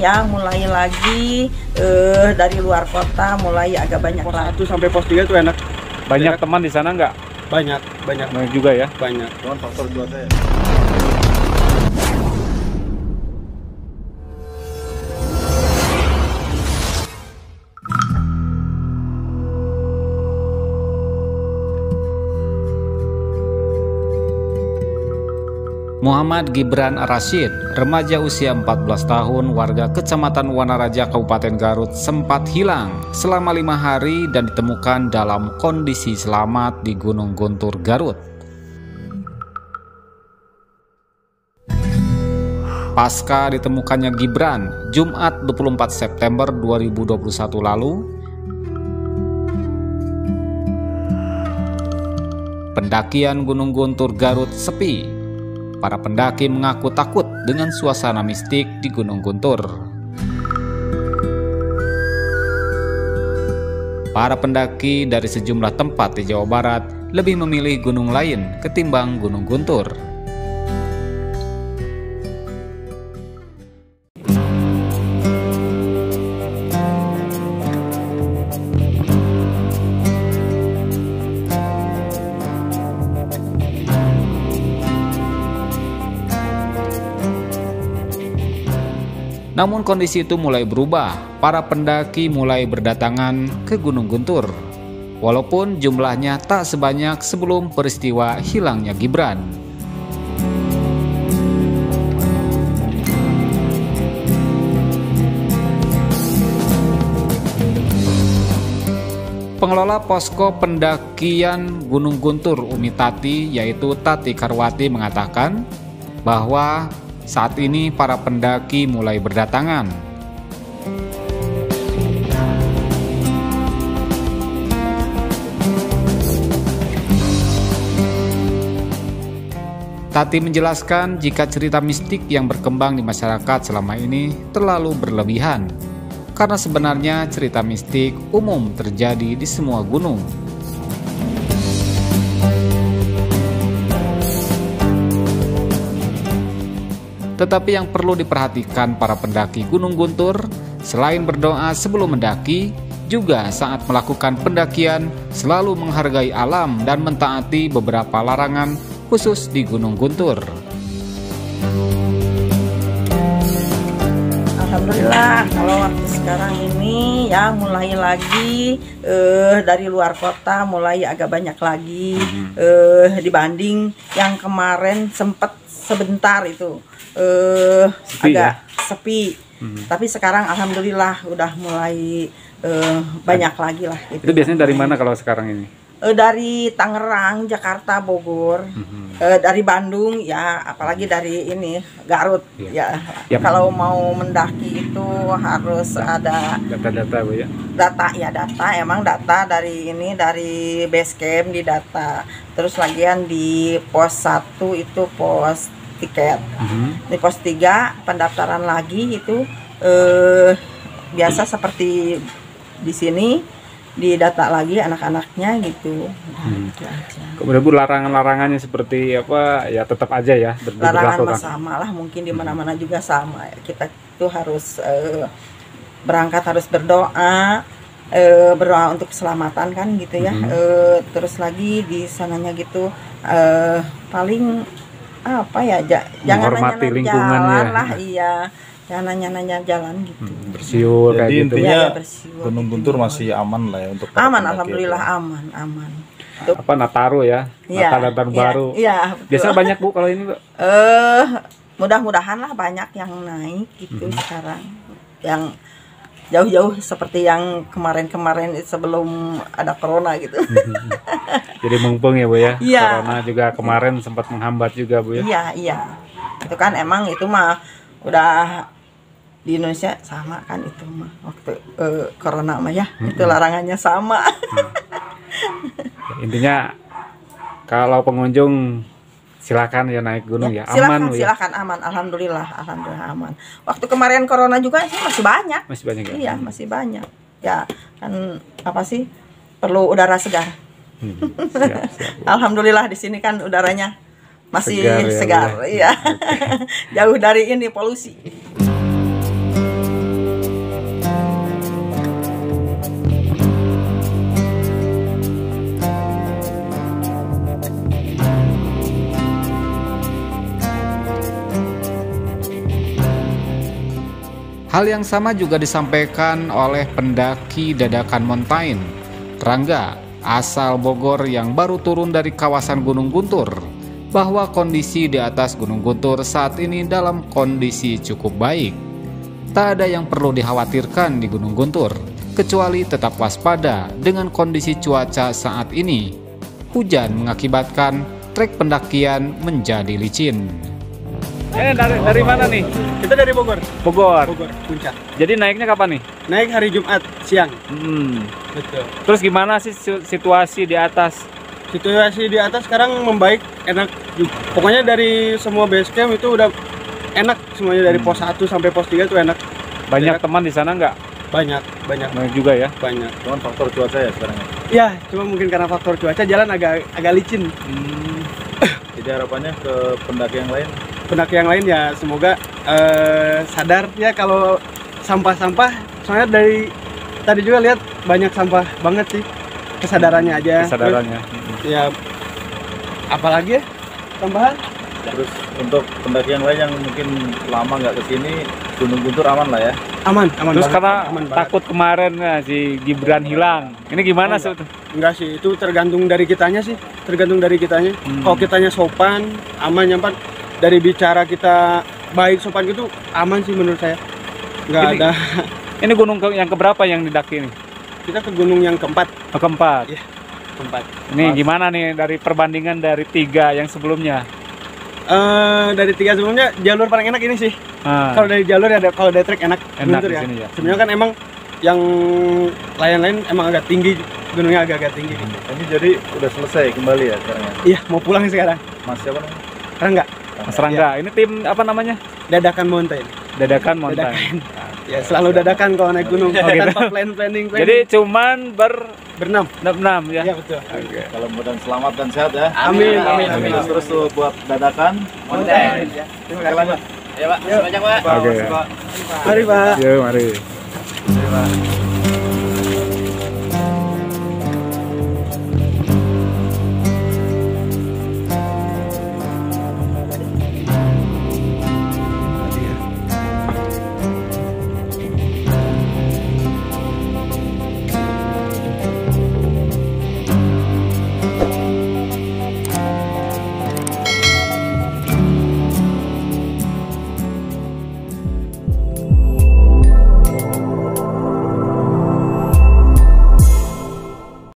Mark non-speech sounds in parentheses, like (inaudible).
ini ya mulai lagi eh dari luar kota mulai agak banyak Pos. 1 sampai pos 3 itu enak. Banyak Ya. teman di sana nggak? Banyak, banyak, Banyak juga ya. banyak. Cuman faktor cuaca ya. Muhammad Gibran Rashid, remaja usia 14 tahun warga Kecamatan Wanaraja Kabupaten Garut sempat hilang selama lima hari dan ditemukan dalam kondisi selamat di Gunung Guntur Garut. Pasca ditemukannya Gibran, Jumat 24 September 2021 lalu, pendakian Gunung Guntur Garut sepi para pendaki mengaku takut dengan suasana mistik di Gunung Guntur. Para pendaki dari sejumlah tempat di Jawa Barat lebih memilih gunung lain ketimbang Gunung Guntur. Namun kondisi itu mulai berubah. Para pendaki mulai berdatangan ke Gunung Guntur. Walaupun jumlahnya tak sebanyak sebelum peristiwa hilangnya Gibran. Pengelola posko pendakian Gunung Guntur Umitati yaitu Tati Karwati mengatakan bahwa saat ini para pendaki mulai berdatangan. Tati menjelaskan jika cerita mistik yang berkembang di masyarakat selama ini terlalu berlebihan, karena sebenarnya cerita mistik umum terjadi di semua gunung. Tetapi yang perlu diperhatikan para pendaki Gunung Guntur, selain berdoa sebelum mendaki, juga saat melakukan pendakian selalu menghargai alam dan mentaati beberapa larangan khusus di Gunung Guntur. Alhamdulillah kalau waktu sekarang ini ya mulai lagi eh dari luar kota mulai agak banyak lagi eh dibanding yang kemarin sempat sebentar itu eh Sepi agak ya? sepi. Tapi sekarang alhamdulillah udah mulai eh, banyak lagi lah gitu. Itu biasanya dari mana kalau sekarang ini? Eh, dari Tangerang, Jakarta, Bogor, Mhm. eh, dari Bandung, ya apalagi dari ini Garut, Iya. ya. Yap. Kalau mau mendaki itu harus ada Data-data Bu ya. data ya data, emang data dari ini dari base camp di data, terus lagian di pos 1 itu pos tiket, Mhm. di pos 3 pendaftaran lagi itu eh, biasa seperti di sini di data lagi anak-anaknya gitu. Hmm. Kemudian Bu larangan-larangannya seperti apa ya tetap aja ya ber- larangan sama lah mungkin di mana-mana juga sama kita itu harus eh, berangkat harus berdoa eh, berdoa untuk keselamatan kan gitu ya Mhm. Eh, terus lagi di sananya gitu eh, paling apa ya ja- jangan Menghormati nanya-nanya lingkungannya. jalan lah iya jangan nanya-nanya jalan gitu Hmm, Bersiul kayak Jadi gitu. intinya Iya, bersiul Gunung gitu. Guntur masih aman lah ya untuk aman alhamdulillah itu. aman aman Apa Nataru ya? Iya, Natal iya, baru. iya betul. Biasanya banyak Bu kalau ini Bu. eh mudah-mudahan lah banyak yang naik gitu Mhm. sekarang yang jauh-jauh seperti yang kemarin-kemarin sebelum ada corona gitu (laughs) Jadi mumpung ya Bu ya. Iya. Corona juga kemarin sempat menghambat juga Bu ya. iya iya itu kan emang itu mah udah di Indonesia sama kan itu mah waktu eh, corona mah ya itu larangannya sama Intinya kalau pengunjung silakan ya naik gunung ya, silakan aman Bu ya. silakan aman alhamdulillah alhamdulillah aman waktu kemarin corona juga sih masih banyak Masih banyak ya. Iya, masih banyak. Ya, kan apa sih? Perlu udara segar. Hmm, (laughs) siap, siap. Alhamdulillah di sini kan udaranya masih Segar segar. ya, Bu ya. Iya. (laughs) Jauh dari ini polusi. Hal yang sama juga disampaikan oleh pendaki dadakan Mountain, Rangga, asal Bogor yang baru turun dari kawasan Gunung Guntur, bahwa kondisi di atas Gunung Guntur saat ini dalam kondisi cukup baik. Tak ada yang perlu dikhawatirkan di Gunung Guntur, kecuali tetap waspada dengan kondisi cuaca saat ini. Hujan mengakibatkan trek pendakian menjadi licin. Eh dari dari mana nih? Kita dari Bogor. Bogor. Bogor, puncak. Jadi naiknya kapan nih? Naik hari Jumat siang. Hmm. Betul. Terus gimana sih si- situasi di atas? Situasi di atas sekarang membaik, enak. Pokoknya dari semua base camp itu udah enak semuanya dari pos 1 sampai pos 3 itu enak. Banyak Enak. teman di sana nggak? Banyak, banyak, Banyak juga ya. banyak. Cuman faktor cuaca ya sekarang ya. Ya, cuma mungkin karena faktor cuaca jalan agak agak licin. Hmm. Jadi harapannya ke pendaki yang lain Pendaki yang lain ya semoga eh, sadar ya kalau sampah-sampah soalnya dari tadi juga lihat banyak sampah banget sih kesadarannya aja Kesadarannya. Terus, ya apalagi ya tambahan terus untuk pendaki yang lain yang mungkin lama nggak ke sini Gunung Guntur aman lah ya aman aman Terus banget, karena aman banget. takut kemarin nah, si Gibran hilang. Ini gimana Oh, sih? enggak sih itu tergantung dari kitanya sih tergantung dari kitanya Hmm. kalau kitanya sopan aman nyaman dari bicara kita baik sopan gitu aman sih menurut saya. Nggak Ini- ada. Ini gunung ke- yang keberapa yang didaki nih? kita ke gunung yang keempat. Oh, keempat. Iya. keempat. Ini gimana nih dari perbandingan dari tiga yang sebelumnya? Eh dari tiga sebelumnya jalur paling enak ini sih. Nah, kalau dari jalur ada kalau dari trek enak. Enak di sini ya. sebenarnya kan emang yang lain-lain emang agak tinggi gunungnya agak-agak tinggi. Ini jadi udah selesai kembali ya sekarang ya? Iya mau pulang sekarang. Mas siapa namanya? Sekarang nggak Mas Rangga, ini tim apa namanya? dadakan mountain Dadakan Mountain. dadakan ya selalu dadakan kalau naik gunung (laughs) Oh, gitu. tanpa plan planning planning Jadi cuman ber berenam enam ya. iya betul kalau mudah selamat dan sehat ya Amin, amin, amin. terus terus tuh buat dadakan Mountain. terima kasih Ya, Pak. Terima kasih, Pak. Oke. Mari, Pak. Yuk, mari. Terima kasih.